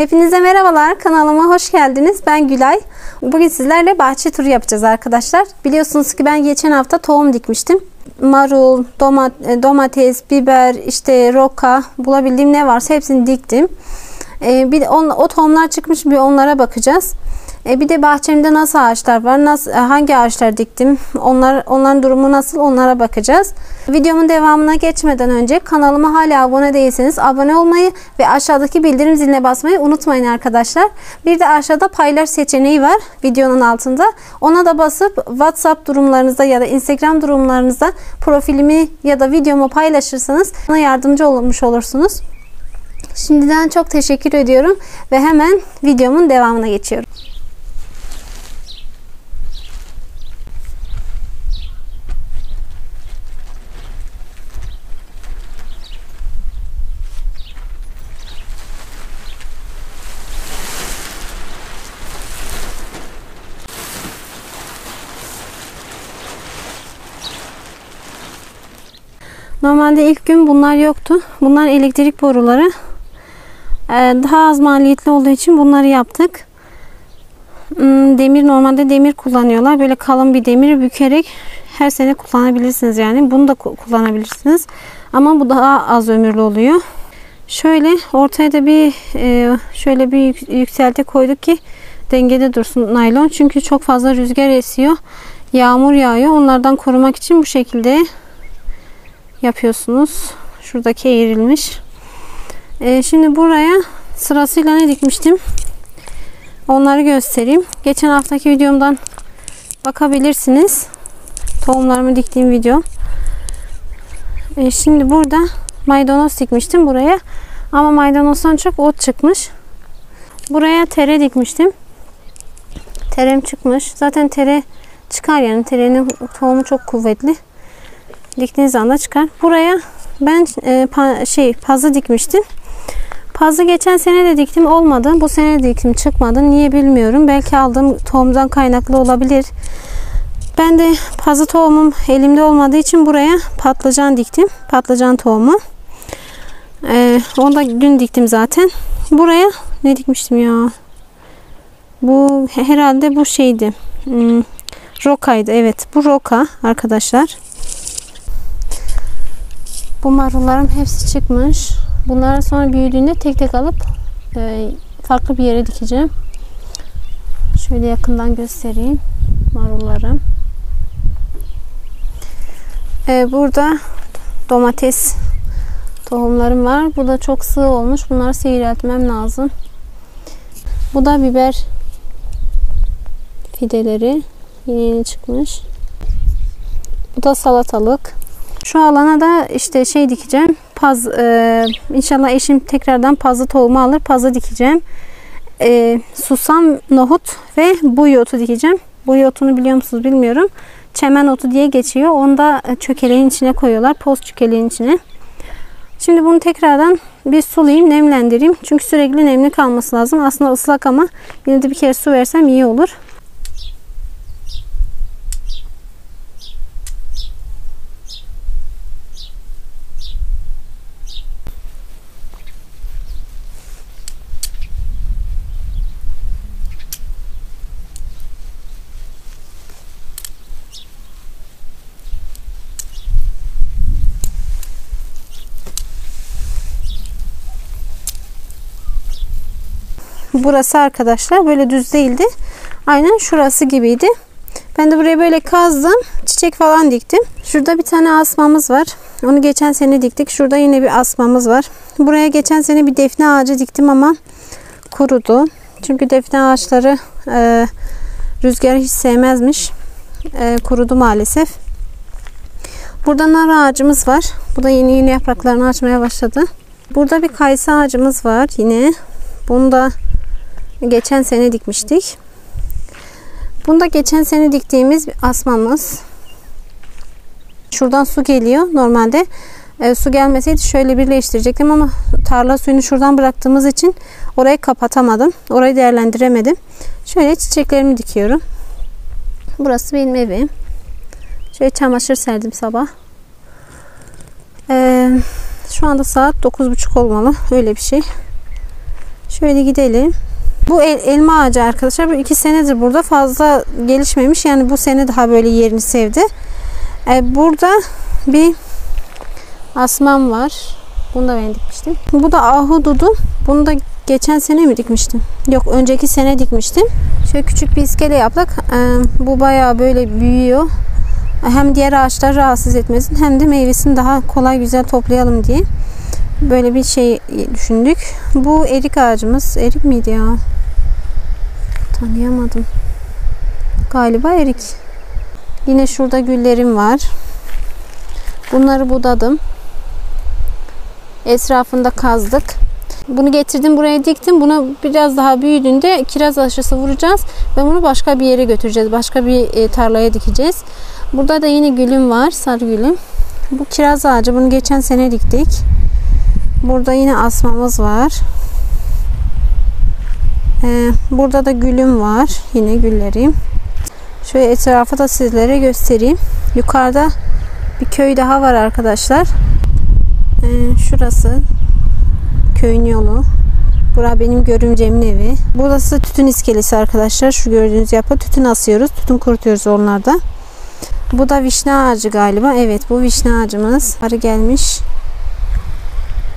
Hepinize merhabalar. Kanalıma hoş geldiniz. Ben Gülay. Bugün sizlerle bahçe turu yapacağız arkadaşlar. Biliyorsunuz ki ben geçen hafta tohum dikmiştim. Marul, domat- domates, biber, işte roka bulabildiğim ne varsa hepsini diktim. Ee, bir de o tohumlar çıkmış bir onlara bakacağız. E bir de bahçemde nasıl ağaçlar var, nasıl hangi ağaçlar diktim, onlar onların durumu nasıl onlara bakacağız. Videomun devamına geçmeden önce kanalıma hala abone değilseniz abone olmayı ve aşağıdaki bildirim ziline basmayı unutmayın arkadaşlar. Bir de aşağıda paylaş seçeneği var videonun altında. Ona da basıp WhatsApp durumlarınızda ya da Instagram durumlarınızda profilimi ya da videomu paylaşırsanız bana yardımcı olmuş olursunuz. Şimdiden çok teşekkür ediyorum ve hemen videomun devamına geçiyorum. Normalde ilk gün bunlar yoktu. Bunlar elektrik boruları. Ee, daha az maliyetli olduğu için bunları yaptık. Hmm, Demir normalde demir kullanıyorlar. Böyle kalın bir demiri bükerek her sene kullanabilirsiniz yani. Bunu da ku- kullanabilirsiniz. Ama bu daha az ömürlü oluyor. Şöyle ortaya da bir e, şöyle bir yük- yükselte koyduk ki dengede dursun naylon. Çünkü çok fazla rüzgar esiyor. Yağmur yağıyor. Onlardan korumak için bu şekilde yapıyorsunuz. Şuradaki eğrilmiş. Ee, şimdi buraya sırasıyla ne dikmiştim? Onları göstereyim. Geçen haftaki videomdan bakabilirsiniz. Tohumlarımı diktiğim video. Ee, şimdi burada maydanoz dikmiştim buraya. Ama maydanozdan çok ot çıkmış. Buraya tere dikmiştim. Terem çıkmış. Zaten tere çıkar yani. Terenin tohumu çok kuvvetli diktiğiniz anda çıkar. Buraya ben e, pa- şey pazı dikmiştim. Pazı geçen sene de diktim olmadı. Bu sene de diktim çıkmadı. Niye bilmiyorum. Belki aldığım tohumdan kaynaklı olabilir. Ben de pazı tohumum elimde olmadığı için buraya patlıcan diktim. Patlıcan tohumu. Ee, onu da dün diktim zaten. Buraya ne dikmiştim ya? Bu herhalde bu şeydi. Hmm, rokaydı. Evet bu roka arkadaşlar. Bu marullarım hepsi çıkmış. Bunları sonra büyüdüğünde tek tek alıp e, farklı bir yere dikeceğim. Şöyle yakından göstereyim marullarım. E, burada domates tohumlarım var. Bu da çok sığ olmuş. Bunları seyreltmem lazım. Bu da biber fideleri. Yeni yeni çıkmış. Bu da salatalık. Şu alana da işte şey dikeceğim. Paz, e, inşallah eşim tekrardan pazı tohumu alır. Pazı dikeceğim. E, susam, nohut ve buy otu dikeceğim. Buy otunu biliyor musunuz bilmiyorum. Çemen otu diye geçiyor. Onu da çökeleğin içine koyuyorlar. Poz çökeleğin içine. Şimdi bunu tekrardan bir sulayayım, nemlendireyim. Çünkü sürekli nemli kalması lazım. Aslında ıslak ama yine de bir kere su versem iyi olur. Burası arkadaşlar böyle düz değildi. Aynen şurası gibiydi. Ben de buraya böyle kazdım. Çiçek falan diktim. Şurada bir tane asmamız var. Onu geçen sene diktik. Şurada yine bir asmamız var. Buraya geçen sene bir defne ağacı diktim ama kurudu. Çünkü defne ağaçları e, rüzgarı hiç sevmezmiş. E, kurudu maalesef. Burada nar ağacımız var. Bu da yeni yeni yapraklarını açmaya başladı. Burada bir kayısı ağacımız var yine. Bunu da geçen sene dikmiştik. Bunu da geçen sene diktiğimiz bir asmamız. Şuradan su geliyor. Normalde e, su gelmeseydi şöyle birleştirecektim ama tarla suyunu şuradan bıraktığımız için orayı kapatamadım. Orayı değerlendiremedim. Şöyle çiçeklerimi dikiyorum. Burası benim evim. Şöyle çamaşır serdim sabah. Ee, şu anda saat 9.30 olmalı. Öyle bir şey. Şöyle gidelim. Bu el, elma ağacı arkadaşlar bu iki senedir burada fazla gelişmemiş. Yani bu sene daha böyle yerini sevdi. Ee, burada bir asmam var. Bunu da ben dikmiştim. Bu da ahududu. Bunu da geçen sene mi dikmiştim? Yok önceki sene dikmiştim. Şöyle küçük bir iskele yaptık. Ee, bu bayağı böyle büyüyor. Hem diğer ağaçlar rahatsız etmesin hem de meyvesini daha kolay güzel toplayalım diye. Böyle bir şey düşündük. Bu erik ağacımız. Erik miydi ya? Tanıyamadım. Galiba erik. Yine şurada güllerim var. Bunları budadım. Etrafında kazdık. Bunu getirdim buraya diktim. Buna biraz daha büyüdüğünde kiraz aşısı vuracağız ve bunu başka bir yere götüreceğiz. Başka bir e, tarlaya dikeceğiz. Burada da yine gülüm var. Sarı gülüm. Bu kiraz ağacı. Bunu geçen sene diktik. Burada yine asmamız var. Ee, burada da gülüm var. Yine güllerim. Şöyle etrafı da sizlere göstereyim. Yukarıda bir köy daha var arkadaşlar. Ee, şurası köyün yolu. Bura benim görümcemin evi. Burası tütün iskelesi arkadaşlar. Şu gördüğünüz yapı tütün asıyoruz. Tütün kurutuyoruz onlarda. Bu da vişne ağacı galiba. Evet bu vişne ağacımız. Arı gelmiş.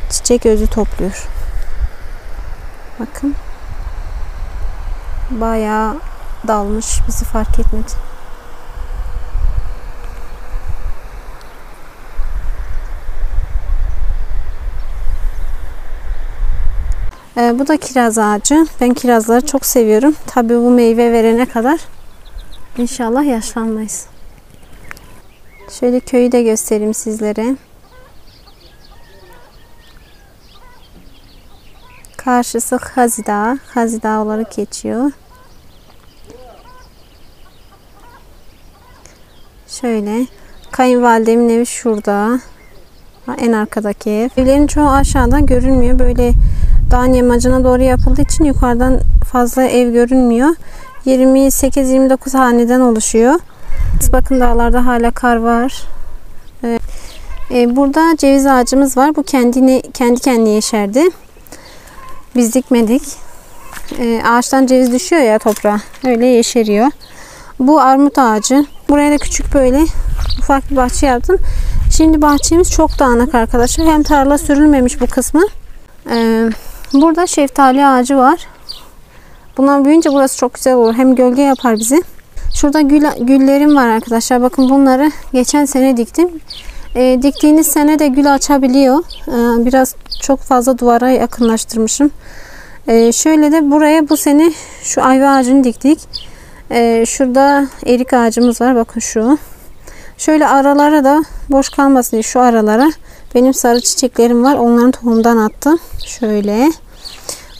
Çiçek özü topluyor. Bakın. Bayağı dalmış. Bizi fark etmedi. Ee, bu da kiraz ağacı. Ben kirazları çok seviyorum. Tabii bu meyve verene kadar inşallah yaşlanmayız. Şöyle köyü de göstereyim sizlere. Karşısı Hazida. Hazida olarak geçiyor. Şöyle. Kayınvalidemin evi şurada. En arkadaki ev. Evlerin çoğu aşağıdan görünmüyor. Böyle dağın yamacına doğru yapıldığı için yukarıdan fazla ev görünmüyor. 28-29 haneden oluşuyor. Bakın dağlarda hala kar var. Ee, burada ceviz ağacımız var. Bu kendini kendi kendine yeşerdi. Biz dikmedik. Ee, ağaçtan ceviz düşüyor ya toprağa. Öyle yeşeriyor. Bu armut ağacı. Buraya da küçük böyle ufak bir bahçe yaptım. Şimdi bahçemiz çok dağınık arkadaşlar. Hem tarla sürülmemiş bu kısmı. Ee, burada şeftali ağacı var. Bundan büyüyünce burası çok güzel olur. Hem gölge yapar bizi. Şurada gül, güllerim var arkadaşlar. Bakın bunları geçen sene diktim. E, diktiğiniz sene de gül açabiliyor. E, biraz çok fazla duvara yakınlaştırmışım. E, şöyle de buraya bu sene şu ayva ağacını diktik. E, şurada erik ağacımız var. Bakın şu. Şöyle aralara da boş kalmasın diye şu aralara benim sarı çiçeklerim var. Onların tohumdan attım. Şöyle.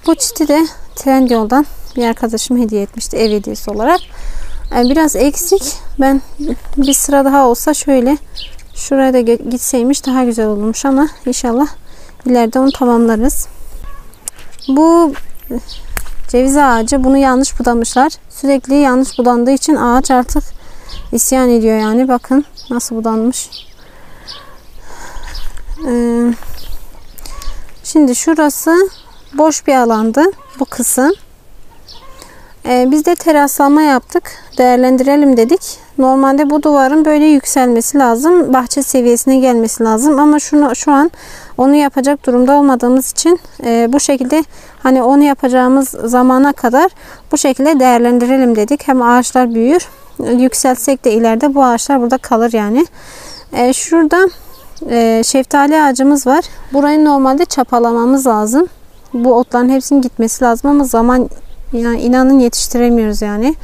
Bu çiti de Trendyol'dan bir arkadaşım hediye etmişti ev hediyesi olarak. Biraz eksik. Ben bir sıra daha olsa şöyle şuraya da gitseymiş daha güzel olurmuş ama inşallah ileride onu tamamlarız. Bu ceviz ağacı bunu yanlış budamışlar. Sürekli yanlış budandığı için ağaç artık isyan ediyor yani. Bakın nasıl budanmış. Ee, şimdi şurası boş bir alandı. Bu kısım. Ee, biz de teraslama yaptık. Değerlendirelim dedik. Normalde bu duvarın böyle yükselmesi lazım. Bahçe seviyesine gelmesi lazım. Ama şunu şu an onu yapacak durumda olmadığımız için e, bu şekilde hani onu yapacağımız zamana kadar bu şekilde değerlendirelim dedik. Hem ağaçlar büyür. Yükseltsek de ileride bu ağaçlar burada kalır yani. E, şurada e, şeftali ağacımız var. Burayı normalde çapalamamız lazım. Bu otların hepsinin gitmesi lazım ama zaman yani inanın yetiştiremiyoruz yani.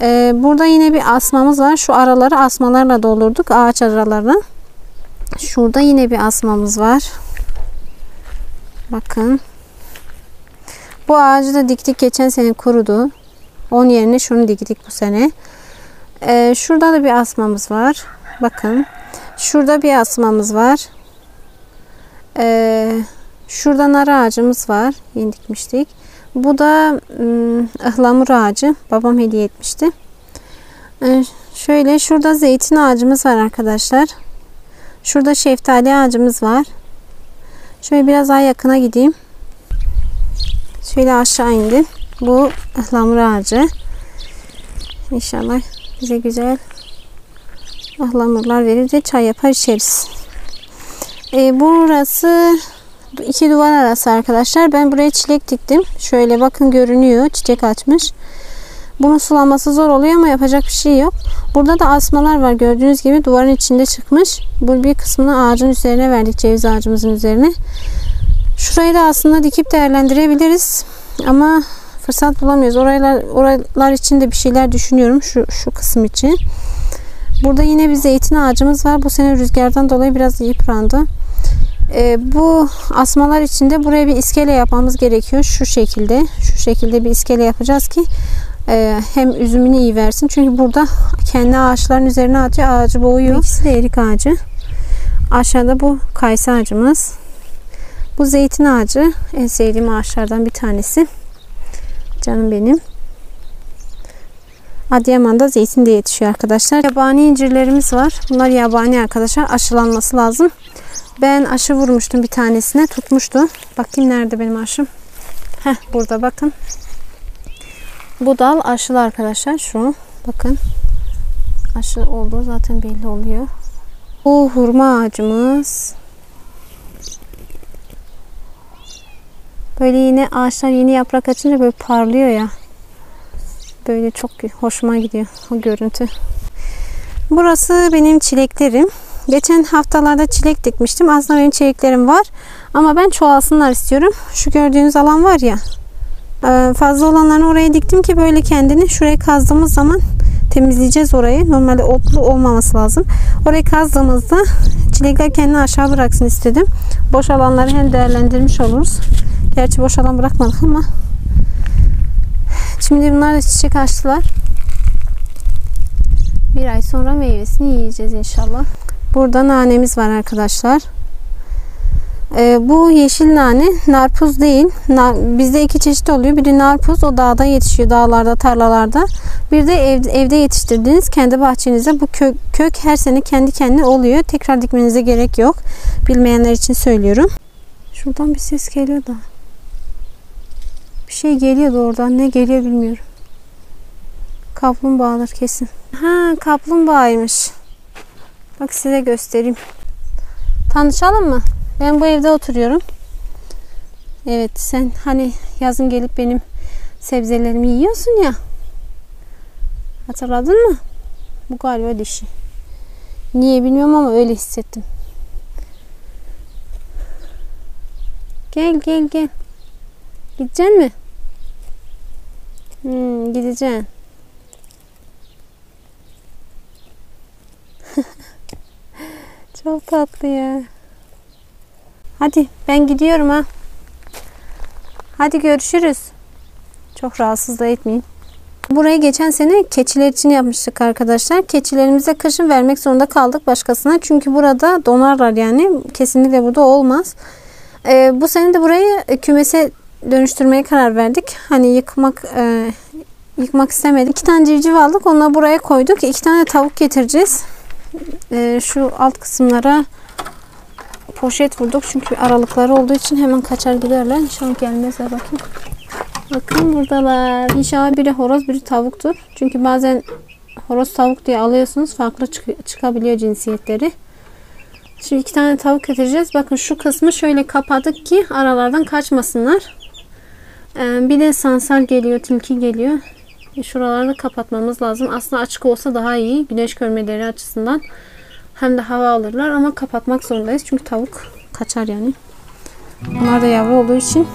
Ee, burada yine bir asmamız var. Şu araları asmalarla doldurduk. Ağaç aralarını. Şurada yine bir asmamız var. Bakın. Bu ağacı da diktik. Geçen sene kurudu. Onun yerine şunu diktik bu sene. Ee, şurada da bir asmamız var. Bakın. Şurada bir asmamız var. Ee, şurada nar ağacımız var. Yeni dikmiştik. Bu da ıhlamur ağacı. Babam hediye etmişti. Ee, şöyle şurada zeytin ağacımız var arkadaşlar. Şurada şeftali ağacımız var. Şöyle biraz daha yakına gideyim. Şöyle aşağı indim. Bu ıhlamur ağacı. İnşallah bize güzel ıhlamurlar verir de çay yapar içeriz. Ee, burası iki duvar arası arkadaşlar. Ben buraya çilek diktim. Şöyle bakın görünüyor. Çiçek açmış. Bunun sulaması zor oluyor ama yapacak bir şey yok. Burada da asmalar var. Gördüğünüz gibi duvarın içinde çıkmış. Bu bir kısmını ağacın üzerine verdik. Ceviz ağacımızın üzerine. Şurayı da aslında dikip değerlendirebiliriz. Ama fırsat bulamıyoruz. Oralar, oralar için de bir şeyler düşünüyorum. Şu, şu kısım için. Burada yine bir zeytin ağacımız var. Bu sene rüzgardan dolayı biraz yıprandı. Ee, bu asmalar için de buraya bir iskele yapmamız gerekiyor. Şu şekilde. Şu şekilde bir iskele yapacağız ki e, hem üzümünü iyi versin. Çünkü burada kendi ağaçların üzerine atıyor. Ağacı boğuyor. İkisi de erik ağacı. Aşağıda bu kayısı ağacımız. Bu zeytin ağacı en sevdiğim ağaçlardan bir tanesi. Canım benim. Adıyaman'da zeytin de yetişiyor arkadaşlar. Yabani incirlerimiz var. Bunlar yabani arkadaşlar. Aşılanması lazım. Ben aşı vurmuştum bir tanesine. Tutmuştu. Bakayım nerede benim aşım. Heh burada bakın. Bu dal aşılı arkadaşlar. Şu bakın. Aşı olduğu zaten belli oluyor. Bu hurma ağacımız. Böyle yine ağaçlar yeni yaprak açınca böyle parlıyor ya. Böyle çok hoşuma gidiyor o görüntü. Burası benim çileklerim. Geçen haftalarda çilek dikmiştim. Aslında benim çileklerim var. Ama ben çoğalsınlar istiyorum. Şu gördüğünüz alan var ya. Fazla olanlarını oraya diktim ki böyle kendini şuraya kazdığımız zaman temizleyeceğiz orayı. Normalde otlu olmaması lazım. Orayı kazdığımızda çilekler kendini aşağı bıraksın istedim. Boş alanları hem değerlendirmiş oluruz. Gerçi boş alan bırakmadık ama Şimdi bunlar da çiçek açtılar. Bir ay sonra meyvesini yiyeceğiz inşallah. Burada nanemiz var arkadaşlar. Ee, bu yeşil nane narpuz değil. Na, bizde iki çeşit oluyor. Biri narpuz o dağda yetişiyor. Dağlarda, tarlalarda. Bir de ev, evde yetiştirdiğiniz kendi bahçenizde bu kök, kök her sene kendi kendine oluyor. Tekrar dikmenize gerek yok. Bilmeyenler için söylüyorum. Şuradan bir ses geliyor da. Bir şey geliyordu oradan. Ne geliyor bilmiyorum. Kaplumbağalar kesin. Ha kaplumbağaymış. Bak size göstereyim. Tanışalım mı? Ben bu evde oturuyorum. Evet sen hani yazın gelip benim sebzelerimi yiyorsun ya. Hatırladın mı? Bu galiba dişi. Niye bilmiyorum ama öyle hissettim. Gel gel gel. Gideceksin mi? Hmm, gideceksin. Çok tatlı ya. Hadi ben gidiyorum ha. Hadi görüşürüz. Çok rahatsız da etmeyin. Burayı geçen sene keçiler için yapmıştık arkadaşlar. Keçilerimize kışın vermek zorunda kaldık başkasına. Çünkü burada donarlar yani. Kesinlikle burada olmaz. Ee, bu sene de burayı kümese dönüştürmeye karar verdik. Hani yıkmak e, yıkmak istemedik. İki tane civciv aldık. Onları buraya koyduk. İki tane tavuk getireceğiz. E, şu alt kısımlara poşet vurduk. Çünkü aralıkları olduğu için hemen kaçar giderler. İnşallah gelmezler bakın. Bakın buradalar. İnşallah biri horoz biri tavuktur. Çünkü bazen horoz tavuk diye alıyorsunuz. Farklı çık çıkabiliyor cinsiyetleri. Şimdi iki tane tavuk getireceğiz. Bakın şu kısmı şöyle kapadık ki aralardan kaçmasınlar. Ee, bir de sansar geliyor, tilki geliyor. Şuraları kapatmamız lazım. Aslında açık olsa daha iyi. Güneş görmeleri açısından. Hem de hava alırlar ama kapatmak zorundayız. Çünkü tavuk kaçar yani. Bunlar da yavru olduğu için